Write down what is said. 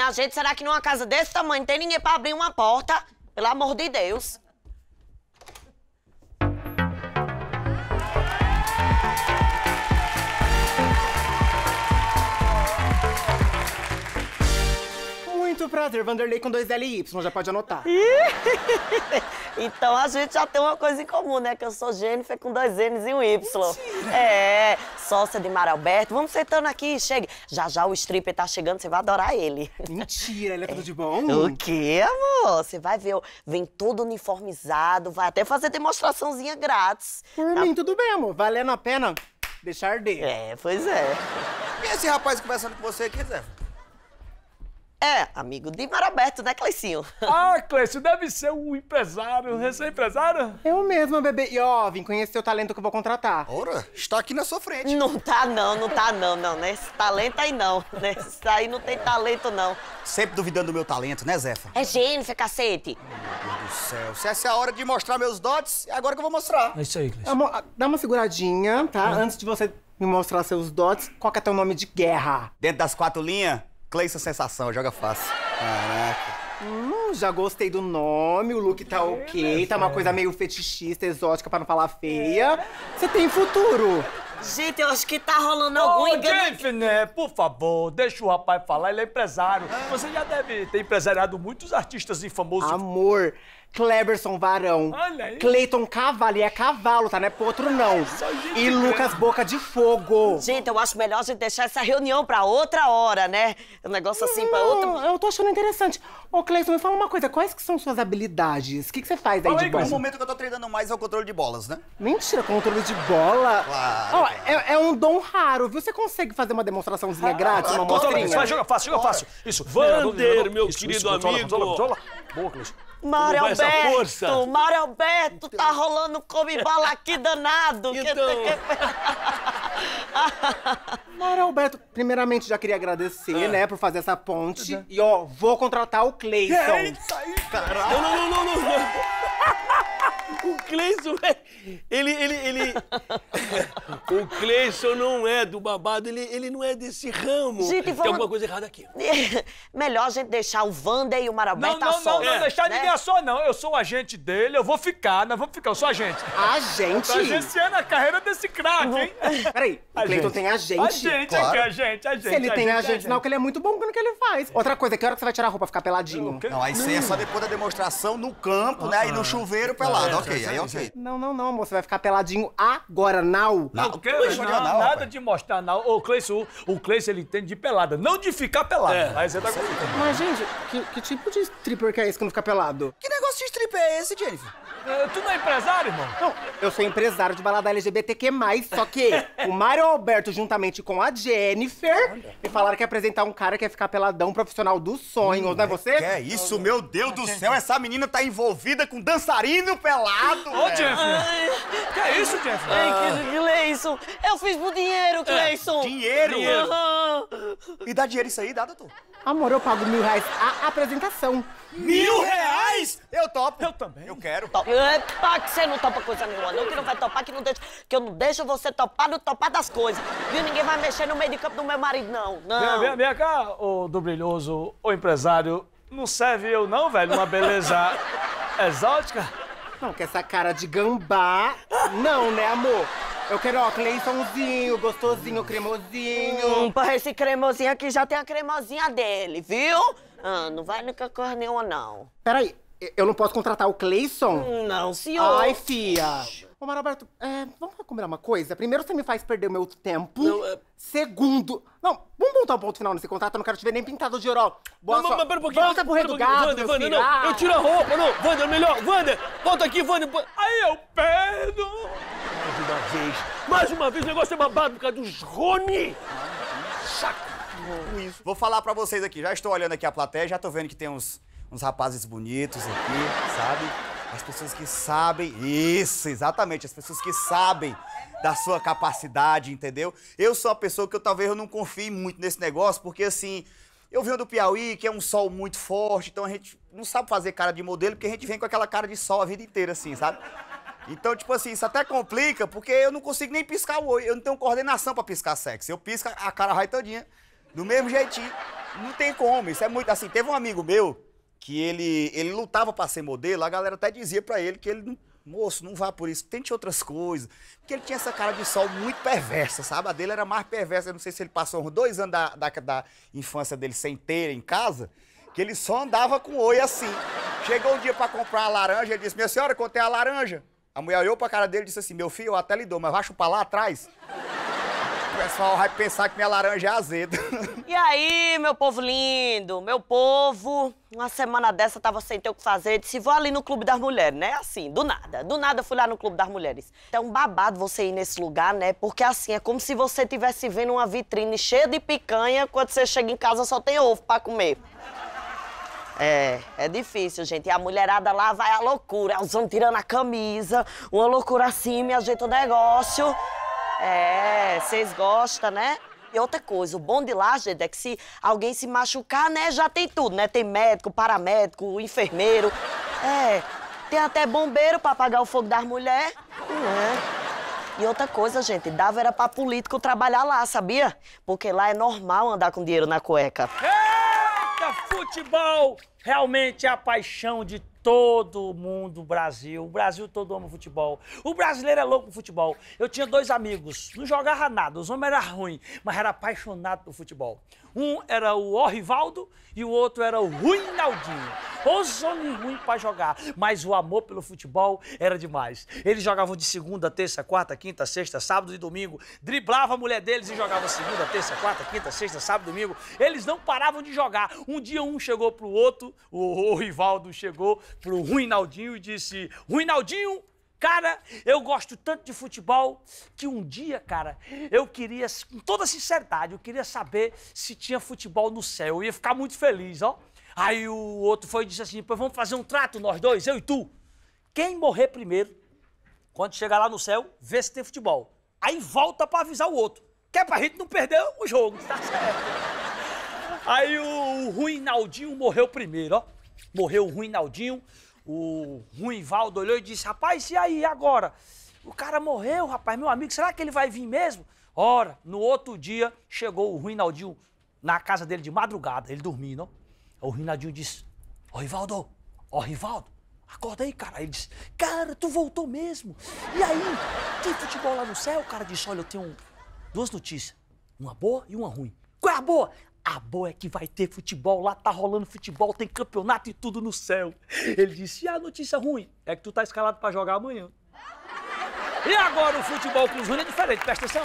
minha gente, será que numa casa desse tamanho tem ninguém pra abrir uma porta? Pelo amor de Deus. Muito prazer, Vanderlei com dois L e Y, já pode anotar. Então a gente já tem uma coisa em comum, né? Que eu sou Jennifer com dois N's e um Y. É, sócia de Mário Alberto. Vamos sentando aqui, chegue. Já já o stripper tá chegando, você vai adorar ele. Mentira, ele é tudo de bom? O quê, amor? Você vai ver, vem todo uniformizado, vai até fazer demonstraçãozinha grátis. Por mim, tudo bem, amor. Valendo a pena deixar arder. É, pois é. E esse rapaz conversando com você aqui, Zé? É, amigo de Mário Alberto, né, Cleicinho? Ah, Cleiton, deve ser um empresário, recém-empresário? Eu mesma, bebê. E ó, vim conhecer o talento que eu vou contratar. Ora, está aqui na sua frente. Não tá não, não tá não, não, né? Esse talento aí não, né? Isso aí não tem talento, não. Sempre duvidando do meu talento, né, Zefa? É Jennifer, cacete. Meu Deus do céu. Se essa é a hora de mostrar meus dotes, é agora que eu vou mostrar. É isso aí, Cleiton. Amor, ah, dá uma seguradinha, tá? Antes de você me mostrar seus dotes, qual que é teu nome de guerra? Dentro das quatro linhas, Cleison Sensação, joga fácil. Caraca. Hum, já gostei do nome, o look tá ok, tá uma coisa meio fetichista, exótica, pra não falar feia. Você tem futuro. Gente, eu acho que tá rolando algum Ô, engano. Né? Por favor, deixa o rapaz falar, ele é empresário. Você já deve ter empresariado muitos artistas e famosos. Amor, Cleberson Varão. Olha. Cleiton Cavali é cavalo, tá? Não é pro outro, não. E Lucas Boca de Fogo. Gente, eu acho melhor a gente deixar essa reunião pra outra hora, né? Um negócio assim pra outra. Não, eu tô achando interessante. Ô, Cleiton, me fala uma coisa. Quais que são suas habilidades? O que, que você faz aí Fala de aí, bom? O momento que eu tô treinando mais é o controle de bolas, né? Mentira, controle de bola. Claro, Ó, claro. é, é um dom raro, viu? Você consegue fazer uma demonstraçãozinha grátis, uma Controla, mostrinha? isso, vai, joga fácil, joga fácil. Isso. Vander, meu Isso, querido isso, controla, amigo. Controla, controla. Boa, Mário Alberto, força? Mário Alberto, tá rolando come bala aqui danado. Que- Então. Mário Alberto, primeiramente já queria agradecer, né, por fazer essa ponte. E ó, vou contratar o Cleiton. É isso aí, cara. Não, não, não, não, não. O Cleison é. Ele, ele, ele. O Cleison não é do babado, ele, ele não é desse ramo. Gente, Tem vamos- alguma coisa errada aqui. Melhor a gente deixar o Wander e o Mário Não, Alberto não, a não, sós, não, É. deixar né? ninguém a só, não. Eu sou o agente dele, eu vou ficar, nós vamos ficar, eu sou agente. A gente. Tô agenciando a carreira desse craque, hein? Peraí, o Cleiton tem agente. A gente, Claro. aqui, a gente, a gente. Se ele tem a agente, não, que ele é muito bom no que ele faz. Outra coisa, que hora que você vai tirar a roupa ficar peladinho? Não, aí você é só depois da demonstração no campo, né? E no chuveiro pelado. ok, aí ok. Não, não, não, amor. Você vai ficar peladinho agora, now. Não, Não, não, nada de mostrar, não. O Cleiton, o Cleiton, ele entende de pelada, não de ficar pelado. É. Aí você tá com... Mas, gente, que, que tipo de stripper que é esse que não fica pelado? Que negócio de strip é esse, Jennifer? Eh, Tu não é empresário, irmão? Não, eu sou empresário de balada LGBTQ+, só que o Mário Alberto, juntamente com a Jennifer, me falaram que ia apresentar um cara que ia ficar peladão profissional dos sonhos, não é você? Que é isso, meu Deus do céu? Essa menina tá envolvida com dançarino pelado. Ô. Jennifer. Que é isso, Jennifer? Ei, que Cleison, eu fiz por dinheiro, Cleison. Dinheiro? Aham. E dá dinheiro isso aí, dá, doutor? Amor, eu pago mil reais a apresentação. Mil reais? Eu topo. Eu também. Eu quero. Top. Epa, que você não topa coisa nenhuma, não, que não vai topar, que não deixa, que eu não deixo você topar no topar das coisas. Viu? Ninguém vai mexer no meio de campo do meu marido, não. Não. Vem, vem, vem cá, ô do brilhoso, ô empresário. Não serve eu não, velho, uma beleza exótica? Não, que essa cara de gambá, não, né, amor? Eu quero, ó, Cleisonzinho, gostosinho, cremosinho. Hum, pra esse cremosinho aqui já tem a cremosinha dele, viu? Ah, não vai nunca coisa nenhuma, não. Peraí, eu não posso contratar o Cleison? Não, senhor. Ai, fia. Ô, Mário Alberto, é, vamos combinar uma coisa? Primeiro, você me faz perder o meu tempo. Não, é- Segundo... Não, vamos botar um ponto final nesse contrato, eu não quero te ver nem pintado de ouro. Boa Não, sorte. mas pera um pouquinho. Volta pro pera rei um do pouquinho. Wander, meu Wander, filho. não. Ah. Eu tiro a roupa, não. Wander, melhor. Wander, volta aqui, Wander. Aí eu perdo. Mais uma vez. Mais uma vez, o negócio é babado por causa dos Rony. Vou falar pra vocês aqui. Já estou olhando aqui a plateia, já tô vendo que tem uns, uns rapazes bonitos aqui, sabe? As pessoas que sabem. Isso, exatamente. As pessoas que sabem da sua capacidade, entendeu? Eu sou uma pessoa que eu talvez eu não confie muito nesse negócio, porque assim. Eu venho do Piauí, que é um sol muito forte, então a gente não sabe fazer cara de modelo, porque a gente vem com aquela cara de sol a vida inteira, assim, sabe? Então, tipo assim, isso até complica, porque eu não consigo nem piscar o olho. Eu não tenho coordenação pra piscar sexo. Eu pisco, a cara vai todinha Do mesmo jeitinho. Não tem como. Isso é muito assim. Teve um amigo meu que ele, ele lutava pra ser modelo, a galera até dizia pra ele que ele. Moço, não vá por isso, tente outras coisas. Porque ele tinha essa cara de sol muito perversa, sabe? A dele era mais perversa. Eu não sei se ele passou uns dois anos da, da, da infância dele sem ter em casa, que ele só andava com oi assim. Chegou um dia pra comprar uma laranja, ele disse: Minha senhora, contei a laranja. A mulher olhou pra cara dele e disse assim: Meu filho, eu até lhe dou, mas vai chupar lá atrás? O pessoal vai pensar que minha laranja é azeda. E aí, meu povo lindo, meu povo, uma semana dessa eu tava sem ter o que fazer, disse, vou ali no Clube das Mulheres, né? Assim, do nada, do nada fui lá no Clube das Mulheres. É um babado você ir nesse lugar, né? Porque assim, é como se você estivesse vendo uma vitrine cheia de picanha, quando você chega em casa só tem ovo pra comer. É, é difícil, gente. E a mulherada lá vai à loucura, homens tirando a camisa, uma loucura assim, me ajeita o negócio. É, vocês gostam, né? E outra coisa, o bom de lá, gente, é que se alguém se machucar, né, já tem tudo, né? Tem médico, paramédico, enfermeiro. É, tem até bombeiro pra apagar o fogo das mulheres. né? E outra coisa, gente, dava era pra político trabalhar lá, sabia? Porque lá é normal andar com dinheiro na cueca. Eita, futebol realmente é a paixão de todo mundo do Brasil. O Brasil todo ama futebol. O brasileiro é louco por futebol. Eu tinha dois amigos, não jogava nada, os homens eram ruins, mas era apaixonado por futebol. Um era o Orivaldo e o outro era o Ruinaldinho. Os homens ruins pra jogar, mas o amor pelo futebol era demais. Eles jogavam de segunda, terça, quarta, quinta, sexta, sábado e domingo. Driblava a mulher deles e jogava segunda, terça, quarta, quinta, sexta, sábado e domingo. Eles não paravam de jogar. Um dia um chegou pro outro, o, o Rivaldo chegou pro Ruinaldinho e disse: Ruinaldinho, Cara, eu gosto tanto de futebol que um dia, cara, eu queria, com toda sinceridade, eu queria saber se tinha futebol no céu. Eu ia ficar muito feliz, ó. Aí o outro foi e disse assim: pois vamos fazer um trato, nós dois, eu e tu. Quem morrer primeiro, quando chegar lá no céu, vê se tem futebol. Aí volta pra avisar o outro. Que é pra gente não perder o jogo, tá certo? Aí o Ruinaldinho morreu primeiro, ó. Morreu o Ruinaldinho. O Ruivaldo olhou e disse: Rapaz, e aí agora? O cara morreu, rapaz, meu amigo, será que ele vai vir mesmo? Ora, no outro dia chegou o Ruinaldinho na casa dele de madrugada, ele dormindo. ó. O Ruinaldinho disse: Ô Rivaldo, ó Rivaldo, acorda aí, cara. Ele disse: Cara, tu voltou mesmo. E aí, tem futebol lá no céu? O cara disse: Olha, eu tenho duas notícias, uma boa e uma ruim. Qual é a boa? A boa é que vai ter futebol, lá tá rolando futebol, tem campeonato e tudo no céu. Ele disse: e a notícia ruim? É que tu tá escalado pra jogar amanhã. E agora o futebol ruins é diferente, presta atenção.